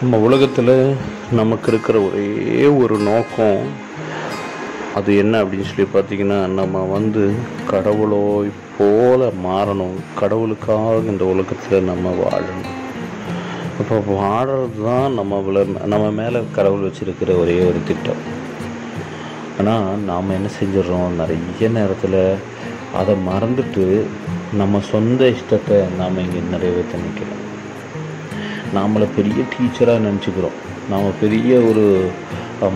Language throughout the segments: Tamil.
நம்ம உலகத்தில் நமக்கு இருக்கிற ஒரே ஒரு நோக்கம் அது என்ன அப்படின்னு சொல்லி பார்த்தீங்கன்னா நம்ம வந்து கடவுளோ போல மாறணும். கடவுளுக்காக இந்த உலகத்தில் நம்ம வாழணும். இப்போ வாழறது தான் நம்ம நம்ம மேலே கடவுள் வச்சுருக்கிற ஒரே ஒரு திட்டம். ஆனால் நாம் என்ன செஞ்சிடறோம்? நிறைய நேரத்தில் அதை மறந்துட்டு நம்ம சொந்த இஷ்டத்தை நாம் இங்கே நிறைவேற்ற நிற்கிறோம் நாமளை பெரிய டீச்சராக நினச்சிக்கிறோம். நாம் பெரிய ஒரு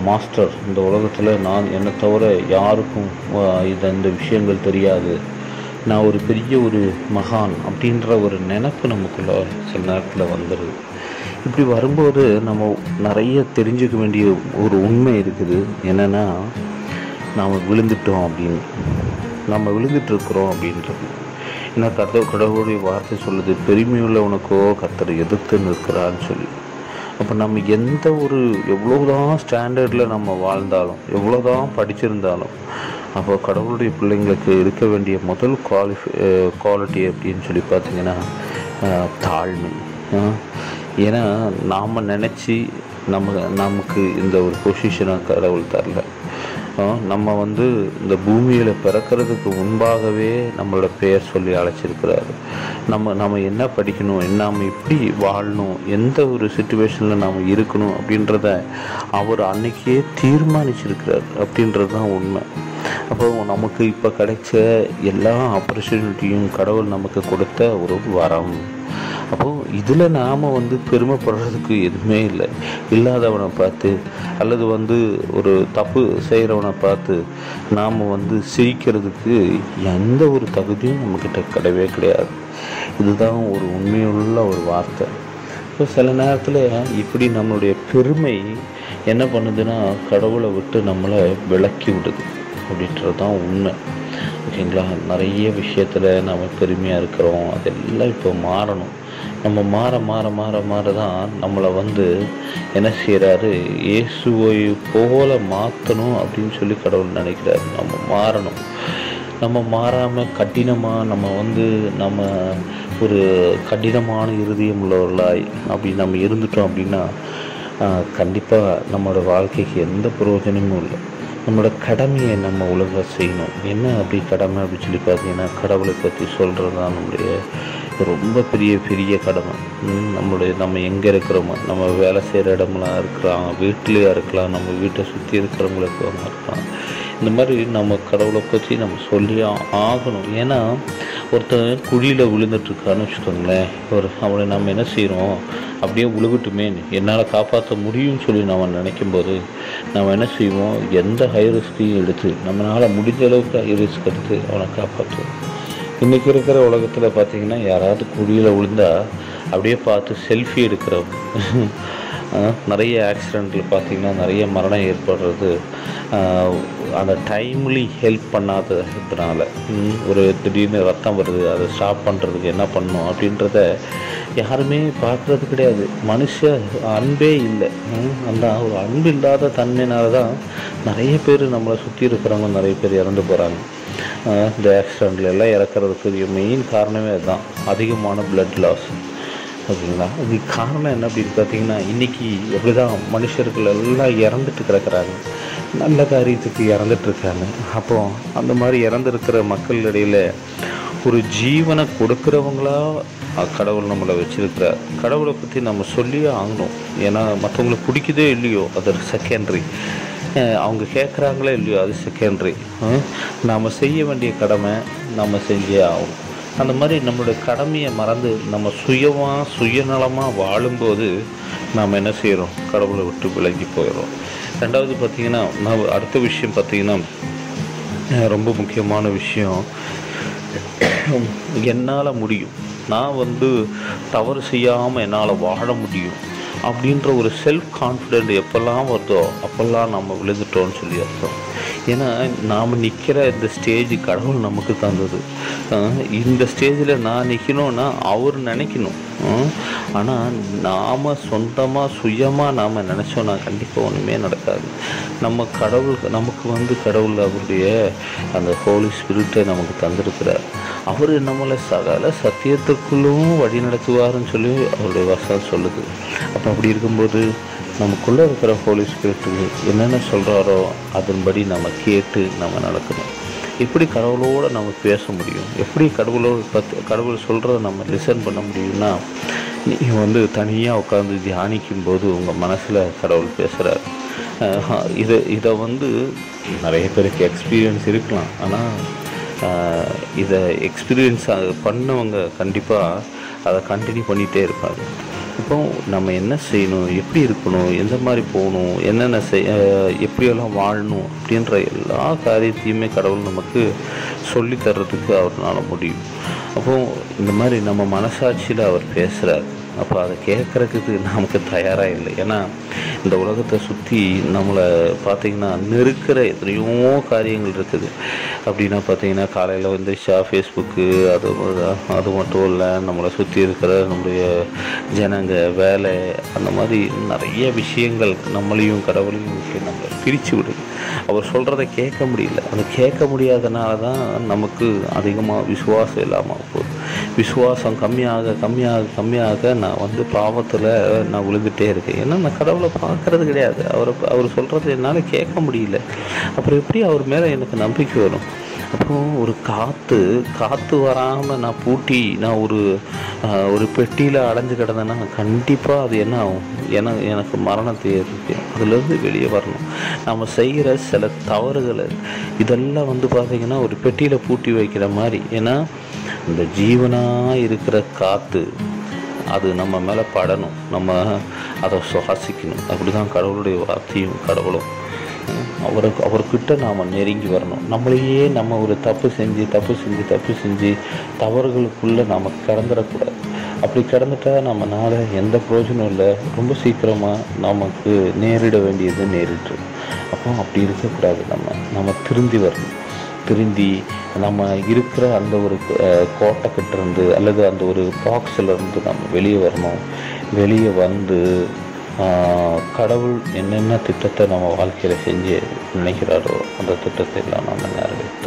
மாஸ்டர் இந்த உலகத்தில் நான் என்னை தவிர யாருக்கும் இது இந்த விஷயங்கள் தெரியாது. நான் ஒரு பெரிய ஒரு மகான் அப்படின்ற ஒரு நினப்பு நமக்குள்ள சில நேரத்தில் வந்துடுது இப்படி வரும்போது நம்ம நிறைய தெரிஞ்சுக்க வேண்டிய ஒரு உண்மை இருக்குது. என்னென்னா நாம் விழுந்துட்டோம் அப்படின்னு. நம்ம விழுந்துட்டு இருக்கிறோம் அப்படின்றது. ஏன்னா கர்த்தர் கடவுளுடைய வார்த்தை சொல்லுது பெருமையுள்ளவனுக்கோ கர்த்தர் எதிர்த்து நிற்கிறான்னு சொல்லி. அப்போ நம்ம எந்த ஒரு எவ்வளோதான் ஸ்டாண்டர்டில் நம்ம வாழ்ந்தாலும் எவ்வளோதான் படிச்சிருந்தாலும் அப்போ கடவுளுடைய பிள்ளைங்களுக்கு இருக்க வேண்டிய முதல் குவாலிஃபை குவாலிட்டி அப்படின்னு சொல்லி பார்த்தீங்கன்னா தாழ்மை. ஏன்னா நாம் நினச்சி நம்ம நமக்கு இந்த ஒரு பொசிஷனை கடவுள் தரல. அர்த்தம் நம்ம வந்து இந்த பூமியில் பிறக்கிறதுக்கு முன்பாகவே நம்மளோட பெயர் சொல்லி அழைச்சிருக்கிறாரு. நம்ம நம்ம என்ன படிக்கணும் என்ன நம்ம எப்படி வாழணும் எந்த ஒரு சுச்சுவேஷனில் நாம் இருக்கணும் அப்படின்றத அவர் அன்னைக்கே தீர்மானிச்சிருக்கிறார். அப்படின்றது தான் உண்மை. அப்போ நமக்கு இப்போ கிடைச்ச எல்லா ஆப்பர்ச்சுனிட்டியும் கடவுள் நமக்கு கொடுத்த ஒரு வரம். அப்போது இதில் நாம் வந்து பெருமைப்படுறதுக்கு எதுவுமே இல்லை. இல்லாதவனை பார்த்து அல்லது வந்து ஒரு தப்பு செய்கிறவனை பார்த்து நாம் வந்து சிரிக்கிறதுக்கு எந்த ஒரு தகுதியும் நம்மக்கிட்ட கிடையவே கிடையாது. இதுதான் ஒரு உண்மையுள்ள ஒரு வார்த்தை. இப்போ சில நேரத்தில் இப்படி நம்மளுடைய பெருமை என்ன பண்ணுதுன்னா கடவுளை விட்டு நம்மளை விளக்கி விடுது. அப்படின்றது தான் உண்மை. ஓகேங்களா? நிறைய விஷயத்தில் நம்ம பெருமையாக இருக்கிறோம். அதெல்லாம் இப்போ மாறணும். நம்ம மாற மாற மாற மாற தான் நம்மளை வந்து என்ன செய்கிறாரு இயேசுவை போல மாற்றணும் அப்படின்னு சொல்லி கடவுள் நினைக்கிறாரு. நம்ம மாறணும். நம்ம மாறாமல் கடினமாக நம்ம வந்து நம்ம ஒரு கடினமான இருதயம் உள்ளவர்களாய் அப்படி நம்ம இருந்துட்டோம் அப்படின்னா கண்டிப்பாக நம்மளோட வாழ்க்கைக்கு எந்த பிரயோஜனமும் இல்லை. நம்மளோட கடமையை நம்ம ஒழுங்காக செய்யணும். என்ன அப்படி கடமை அப்படின்னு சொல்லி பார்த்தீங்கன்னா கடவுளை பற்றி சொல்கிறது தான் நம்முடைய ரொம்ப பெரிய பெரிய கடமை. நம்மளுடைய நம்ம எங்கே இருக்கிறோமோ நம்ம வேலை செய்கிற இடமெல்லாம் இருக்கலாம் வீட்டிலேயே இருக்கலாம் நம்ம வீட்டை சுற்றி இருக்கிறவங்களுக்கு இருக்கலாம். இந்த மாதிரி நம்ம கடவுளை பற்றி நம்ம சொல்லி ஆகணும். ஏன்னா ஒருத்தன் குழியில் விழுந்துட்டுருக்கான்னு வச்சுக்கோங்களேன். ஒரு அவனை நம்ம என்ன செய்கிறோம் அப்படியே விழுகட்டுமே என்னால் காப்பாற்ற முடியும்னு சொல்லி நம்ம நினைக்கும் போது நம்ம என்ன செய்வோம்? எந்த ஹை ரிஸ்கையும் எடுத்து நம்மளால் முடிஞ்ச அளவுக்கு ஹை ரிஸ்க் எடுத்து அவனை காப்பாற்றுவோம் இன்றைக்கி இருக்கிற உலகத்தில் பார்த்தீங்கன்னா யாராவது குழியில் விழுந்தா அப்படியே பார்த்து செல்ஃபி எடுக்கிறோம் நிறைய ஆக்சிடெண்ட்டில் பார்த்தீங்கன்னா நிறைய மரணம் ஏற்படுறது அந்த டைம்லி ஹெல்ப் பண்ணாததுனால ஒரு திடீர்னு ரத்தம் வருது அதை ஸ்டாப் பண்ணுறதுக்கு என்ன பண்ணணும் அப்படின்றத யாருமே பார்க்குறது கிடையாது. மனுஷ அன்பே இல்லை. அந்த ஒரு அன்பு இல்லாத தன்மையினால தான் நிறைய பேர் நம்மளை சுற்றி இருக்கிறவங்க நிறைய பேர் இறந்து போகிறாங்க இந்த ஆக்சிடெண்ட்ல எல்லாம் இறக்குறதுக்கு மெயின் காரணமே அதுதான். அதிகமான ப்ளட் லாஸ் ஓகேங்களா அதுக்கு காரணம் என்ன அப்படின்னு பார்த்தீங்கன்னா இன்றைக்கி எப்படி தான் மனுஷர்கள் எல்லாம் இறந்துட்டு கிடக்குறாங்க. நல்ல காரியத்துக்கு இறந்துட்டு இருக்காங்க அப்போ அந்த மாதிரி இறந்துருக்கிற மக்கள் இடையில ஒரு ஜீவனை கொடுக்குறவங்களா கடவுள் நம்மளை வச்சுருக்கிறார். கடவுளை பற்றி நம்ம சொல்லியே ஆகணும். ஏன்னா மற்றவங்களுக்கு பிடிக்குதோ இல்லையோ அதற்கு செகண்டரி அவங்க கேட்குறாங்களோ இல்லையோ அது செகண்டரி நாம் செய்ய வேண்டிய கடமை நம்ம செஞ்சே ஆகணும். அந்த மாதிரி நம்மளுடைய கடமையை மறந்து நம்ம சுயமாக சுயநலமாக வாழும்போது நாம் என்ன செய்கிறோம் கடவுளை விட்டு விலகி போயிடுறோம் ரெண்டாவது பார்த்திங்கன்னா நான் அடுத்த விஷயம் பார்த்திங்கன்னா ரொம்ப முக்கியமான விஷயம். என்னால் முடியும். நான் வந்து தவறு செய்யாமல் என்னால் வாழ முடியும். அப்படின்ற ஒரு செல்ஃப் கான்ஃபிடென்ட் எப்போல்லாம் வருதோ அப்போல்லாம் நம்ம விழுந்துட்டோம்னு சொல்லி அர்த்தம். ஏன்னா நாம் நிற்கிற இந்த ஸ்டேஜ் கடவுள் நமக்கு தந்தது. இந்த ஸ்டேஜில் நான் நிற்கணும்னா அவர் நினைக்கணும். ஆனால் நாம் சொந்தமாக சுயமாக நாம் நினச்சோன்னா கண்டிப்பாக ஒன்றுமே நடக்காது. நம்ம கடவுள் நமக்கு வந்து கடவுள் அவருடைய அந்த ஹோலி ஸ்பிரிட்டை நமக்கு தந்திருக்கிறார். அவர் நம்மளை சகல சத்தியத்துக்குள்ளும் வழி நடத்துவாருன்னு சொல்லி அவருடைய வசனம் சொல்லுது. அப்போ அப்படி இருக்கும்போது நமக்குள்ளே இருக்கிற ஹோலி ஸ்பிரிட்டு என்னென்ன சொல்கிறாரோ அதன்படி நம்ம கேட்டு நம்ம நடக்கணும். எப்படி கடவுளோடு நம்ம பேச முடியும்? எப்படி கடவுளோடு பத்து கடவுள் சொல்கிறத நம்ம லிசன் பண்ண முடியும்னா நீங்கள் வந்து தனியாக உட்காந்து தியானிக்கும் போது உங்கள் மனசில் கடவுள் பேசுகிறார் இதை இதை வந்து நிறைய பேருக்கு எக்ஸ்பீரியன்ஸ் இருக்கலாம். ஆனால் இதை எக்ஸ்பீரியன்ஸ் பண்ணவங்க கண்டிப்பாக அதை கண்டினியூ பண்ணிகிட்டே இருப்பாங்க. இப்போ நம்ம என்ன செய்யணும் எப்படி இருக்கணும் எந்த மாதிரி போகணும் என்னென்ன செய் எப்படியெல்லாம் வாழணும் அப்படின்ற எல்லா காரியத்தையுமே கடவுள் நமக்கு சொல்லி தர்றதுக்கு அவர்னால முடியும். அப்போ இந்த மாதிரி நம்ம மனசாட்சியில் அவர் பேசுகிறார் அப்போ அதை கேட்குறதுக்கு நமக்கு தயாராக இல்லை. ஏன்னா இந்த உலகத்தை சுற்றி நம்மளை பார்த்திங்கன்னா நெருக்கிற எத்தனையோ காரியங்கள் இருக்குது. அப்படின்னா பார்த்தீங்கன்னா காலையில் வந்துச்சா ஃபேஸ்புக்கு அது அது மட்டும் இல்லை நம்மளை சுற்றி இருக்கிற நம்முடைய ஜனங்க வேலை அந்த மாதிரி நிறைய விஷயங்கள் நம்மளையும் கடவுளையும் விட்டு நம்மளை பிரித்து விடுது. அவர் சொல்கிறத கேட்க முடியல. அது கேட்க முடியாதனால தான் நமக்கு அதிகமாக விசுவாசம் இல்லாமல் போகுது. விசுவாசம் கம்மியாக கம்மியாக கம்மியாக நான் வந்து பாவத்தில் நான் விழுந்துகிட்டே இருக்கேன். ஏன்னா நான் கடவுளை பார்க்கறது கிடையாது. அவரை அவர் சொல்கிறது என்னால் கேட்க முடியல. அப்புறம் எப்படி அவர் மேலே எனக்கு நம்பிக்கை வரும்? அப்புறம் ஒரு காற்று காற்று வராமல் நான் பூட்டி நான் ஒரு ஒரு பெட்டியில் அடைஞ்சு கிடந்தேன்னா கண்டிப்பாக அது என்ன ஆகும்? என எனக்கு மரணத்தை ஏற்படுத்தும் அதுலேருந்து வெளியே வரணும். நம்ம செய்கிற சில தவறுகளை இதெல்லாம் வந்து பார்த்திங்கன்னா ஒரு பெட்டியில் பூட்டி வைக்கிற மாதிரி. ஏன்னா இந்த ஜீவனாக இருக்கிற காற்று அது நம்ம மேலே படணும். நம்ம அதை சுவாசிக்கணும். அப்படி தான் கடவுளுடைய வார்த்தையும் கடவுளும். அவருக்கு அவர்கிட்ட நாம் நெருங்கி வரணும். நம்மளையே நம்ம ஒரு தப்பு செஞ்சு தப்பு செஞ்சு தப்பு செஞ்சு தவறுகளுக்குள்ளே நாம் கடந்துடக்கூடாது. அப்படி கடந்துட்டா நம்மனால எந்த பிரயோஜனம் இல்லை. ரொம்ப சீக்கிரமாக நமக்கு நேரிட வேண்டியது நேரிட்டு. அப்போ அப்படி இருக்கக்கூடாது நம்ம. நம்ம திருந்தி வரணும். திருந்தி நம்ம இருக்கிற அந்த ஒரு கோட்டைக்கிட்டேருந்து அல்லது அந்த ஒரு பாக்ஸில் இருந்து நம்ம வெளியே வரணும். வெளியே வந்து கடவுள் என்னென்ன திட்டத்தை நம்ம வாழ்க்கையில் செஞ்சு நினைக்கிறாரோ அந்த திட்டத்தை எல்லாம் நம்ம நிறைவேற்றணும்.